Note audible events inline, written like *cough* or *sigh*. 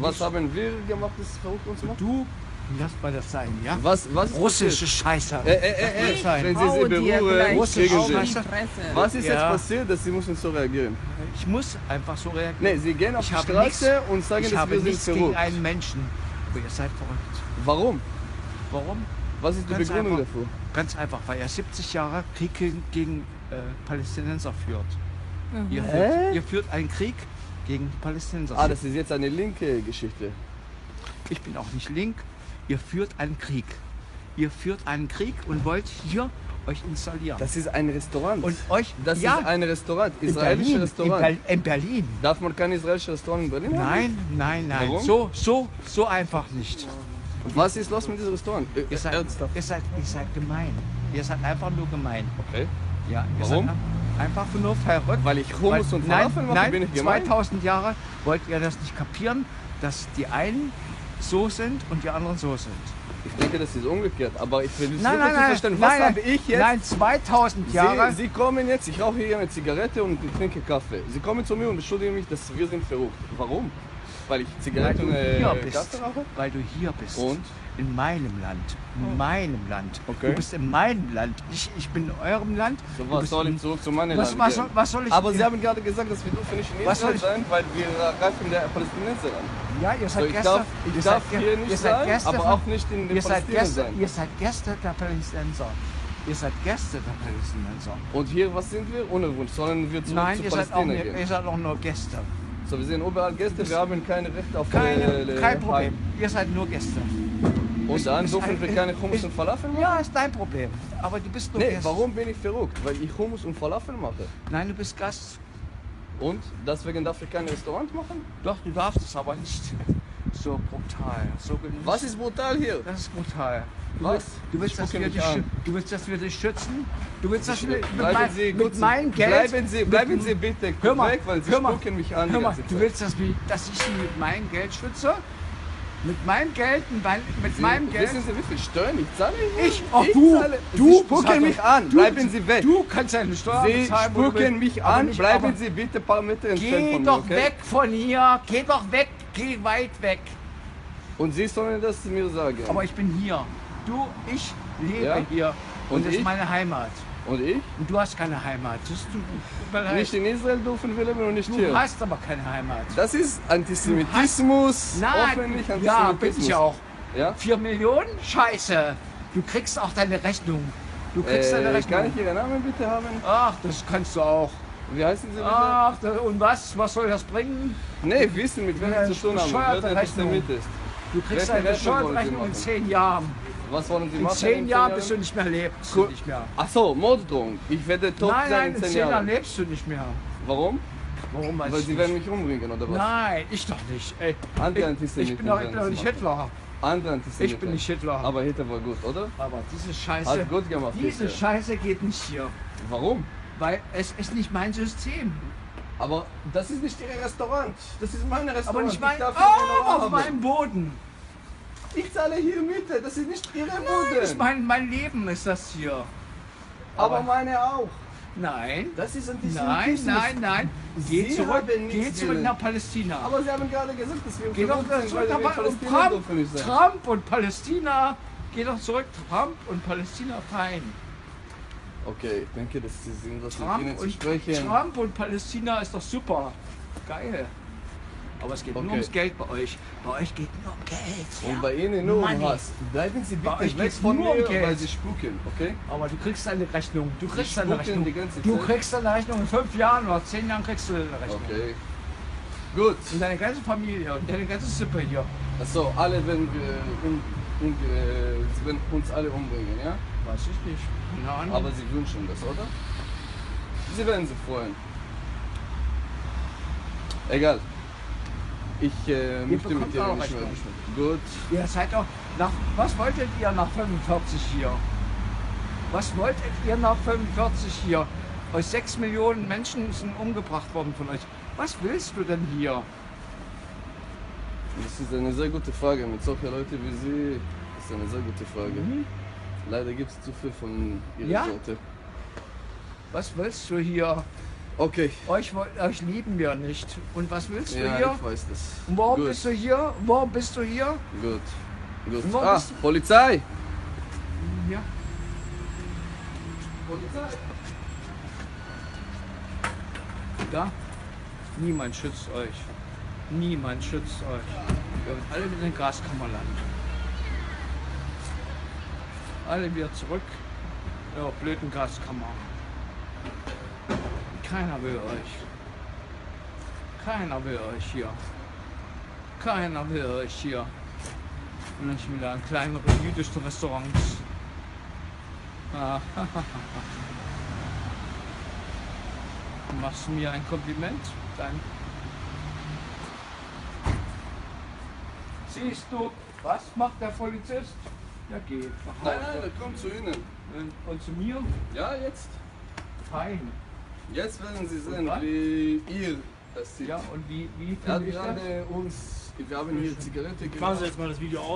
Was haben wir gemacht, das verrückt uns macht? Du, lass mal das sein, ja? Was, was ist Russische Scheiße. Äh, äh, äh, Ich äh, wenn Sie sie berühren, kriegen Sie. Was ist Ja. jetzt passiert, dass Sie müssen so reagieren? Ich muss einfach so reagieren. Nee, Sie gehen auf Ich die habe Straße nichts- und sagen, ich dass habe wir sind nichts gegen verrückt. einen Menschen. Aber ihr seid verrückt. Warum? Warum? Was ist die Ganz Begründung einfach. dafür? Ganz einfach, weil er 70 Jahre Krieg gegen, gegen äh, Palästinenser führt. Ihr, Hä? führt. ihr führt einen Krieg gegen die Palästinenser. Ah, das ist jetzt eine linke Geschichte. ich bin auch nicht link. Ihr führt einen Krieg. Ihr führt einen Krieg und wollt hier euch installieren. Das ist ein Restaurant. und euch, das ja, ist ein Restaurant, israelisches Restaurant. In, Ber in Berlin. Darf man kein israelisches Restaurant in Berlin haben? Nein, nein, nein. Warum? So, so, so einfach nicht. Was ist los mit diesem Restaurant? Äh, Ihr seid, Ernsthaft? ihr, seid, ihr seid gemein. Ihr seid einfach nur gemein. Okay. Ja, ihr Warum? Seid einfach nur verrückt. Weil ich Hummus und Falafel mache, nein, bin ich gemein? 2000 Jahre wollt ihr das nicht kapieren, dass die einen so sind und die anderen so sind. Ich denke, das ist umgekehrt. Aber ich will nicht nein, nein, verstehen, was nein, habe ich jetzt? Nein, 2000 Jahre. Sie, Sie kommen jetzt, ich rauche hier eine Zigarette und ich trinke Kaffee. Sie kommen zu mir und beschuldigen mich, dass wir sind verrückt. Warum? Weil ich Zigarette und äh. Kaffee rauche? Weil du hier bist. Und? In meinem Land. In meinem Land. Okay. Du bist in meinem Land. Ich, ich bin in eurem Land. So, was soll ich zurück zu meinem was, Land was, gehen? soll, was soll ich... Aber Sie haben gerade gesagt, dass wir dürfen nicht in Was ich- sein, weil wir greifen der Palästinenser an. ja, ihr seid So, ich Gäste. darf, ich ihr darf seid, hier nicht ihr seid sein, Gäste aber auch nicht in den Ihr seid, Palästinensern Gäste, sein. ihr seid Gäste der Palästinenser. Ihr seid Gäste der Palästinenser. Und hier, was sind wir? Ohne Wunsch, sondern wir zurück Nein, zu ihr seid, auch Palästina nur, gehen. ihr seid auch nur Gäste. So, wir sind überall Gäste, wir haben keine Rechte auf Keine, äh, kein Heim. Problem. Ihr seid nur Gäste. Und dann ein- wir keine Hummus und Falafel machen? Ja, ist dein Problem. Aber du bist nur Nee, Gast. warum bin ich verrückt? Weil ich Hummus und Falafel mache. Nein, du bist Gast. Und deswegen darf ich kein Restaurant machen? Doch, du darfst es aber nicht so brutal. So Was ist brutal hier? Das ist brutal. Du Was? willst, du willst, dass wir dich, du willst, dass wir dich schützen? Du willst, dass wir mit, Bleiben mein, Sie, mit meinem Geld... Bleiben Sie, bleiben Sie bitte Hör mal, weg, weil Sie hör mal, spucken mich an Hör mal, du willst, dass, wir, dass ich sie mit meinem Geld schütze? Mit meinem Geld, mit Sie, meinem Geld... Wissen Sie, wie viel Steuern ich zahle? Ich, oh, du, zahle. du, Sie spucken mich an. du- Bleiben Sie weg. Du kannst deine Steuern Sie bezahlen, du spucken mich an. nicht- Bleiben Sie bitte ein paar Meter entfernt Geh doch okay? weg von hier, geh doch weg, geh weit weg. Und Sie sollen das mir sagen. Aber ich bin hier. Du, ich lebe Ja? hier. Und, Und das ist ich? meine Heimat. Und ich? Und du hast keine Heimat. Leid. Nicht in Israel dürfen wir leben und nicht du hier. hast aber keine Heimat. Das ist Antisemitismus. Nein, Öffentlich ja, Antisemitismus. bin ich auch. Ja? Vier Millionen? Scheiße. Du kriegst auch deine Rechnung. Du kriegst deine Äh, Rechnung. kann ich Ihren Namen bitte haben? Ach, das kannst du auch. Wie heißen Sie bitte? Ach, und was? Was soll das bringen? Nee, wissen, mit wem Ja, Sie zu tun haben. Rechnung. Du kriegst Welche deine Sie Steuerrechnung in zehn Jahren. Was wollen Sie In machen? zehn Jahren bist du nicht mehr lebst. Cool. Du nicht mehr. Ach so, Morddrohung. Ich werde tot Nein, sein nein, in in zehn zehn Jahren Jahren. lebst du nicht mehr. Warum? Warum Weil Sie nicht. werden mich umbringen, oder was? Nein, ich doch nicht. Ey, ich, ich bin doch, nicht. Hitler. Ich bin nicht Hitler. Aber, Aber Hitler war gut, oder? diese Scheiße, Hat gut gemacht. diese Hitler. Scheiße geht nicht hier. Warum? Weil es ist nicht mein System. Aber das ist nicht Ihr Restaurant. Das ist mein Restaurant. Aber nicht mein. Oh, auf meinem Boden. Ich zahle hier Miete. Das ist nicht Ihre Nein, das ist Bude. mein, mein Leben ist das hier. Aber aber- meine auch. Nein. Das ist Nein, Antisemitismus. nein, nein. Geh Sie zurück, geh zurück nach Palästina. Aber Sie haben gerade gesagt, dass wir Geh doch zurück nach Palästina Trump. Trump und Palästina. Geh doch zurück, Trump und Palästina fein. Okay, ich denke, das ist Sinn, was mit Trump Ihnen zu und, sprechen. Trump und Palästina ist doch super. Geil. Aber es geht nur Okay. ums Geld bei euch. Bei euch geht nur um Geld. Und ja. bei Ihnen nur um. Hass. Bleiben Sie Bei bitte euch weg von nur um mir, Geld. weil Sie spucken, okay? Aber du kriegst deine Rechnung. Du kriegst deine Rechnung. Du kriegst deine Rechnung in fünf Jahren oder zehn Jahren kriegst du deine Rechnung. Okay. Gut. Und deine ganze Familie und deine ganze Sippe hier. Achso, alle werden wir um, um, Sie werden uns alle umbringen, ja? Weiß ich nicht. Ahnung. Aber Sie wünschen das, oder? Sie werden sich freuen. Egal. Ich äh, möchte mit dir nicht mehr. Gut. Ihr seid doch nach. Was wolltet ihr nach 45 hier? Was wolltet ihr nach 45 hier? Euch 6 Millionen Menschen sind umgebracht worden von euch. Was willst du denn hier? Das ist eine sehr gute Frage. Mit solchen Leuten wie Sie ist eine sehr gute Frage. Leider gibt es zu viel von Ihrer Ja? Sorte. Was willst du hier? Okay. Euch, euch lieben wir nicht. Und was willst du Ja, hier? ich weiß das. Und warum Gut. bist du hier? Warum bist du hier? Gut. Gut. Ah, bist du? Polizei! Ja. Polizei! Da? Niemand schützt euch. Niemand schützt euch. Wir werden alle wieder in den Gaskammerland. Alle wieder zurück. Ja, blöden Gaskammer. Keiner will euch. Keiner will euch hier. Keiner will euch hier. Und dann schon wieder in kleinere jüdische Restaurants. Ah, *laughs* Machst du mir ein Kompliment? Dann. Siehst du, was macht der Polizist? Der geht Nein, nein, komm zu Ihnen. Und, und zu mir? Ja, jetzt. Fein. Jetzt werden Sie sehen, wie ihr das seht. Ja, und wie, wie Er hat gerade uns, wir haben hier Zigarette Machen Sie gemacht. jetzt mal das Video aus.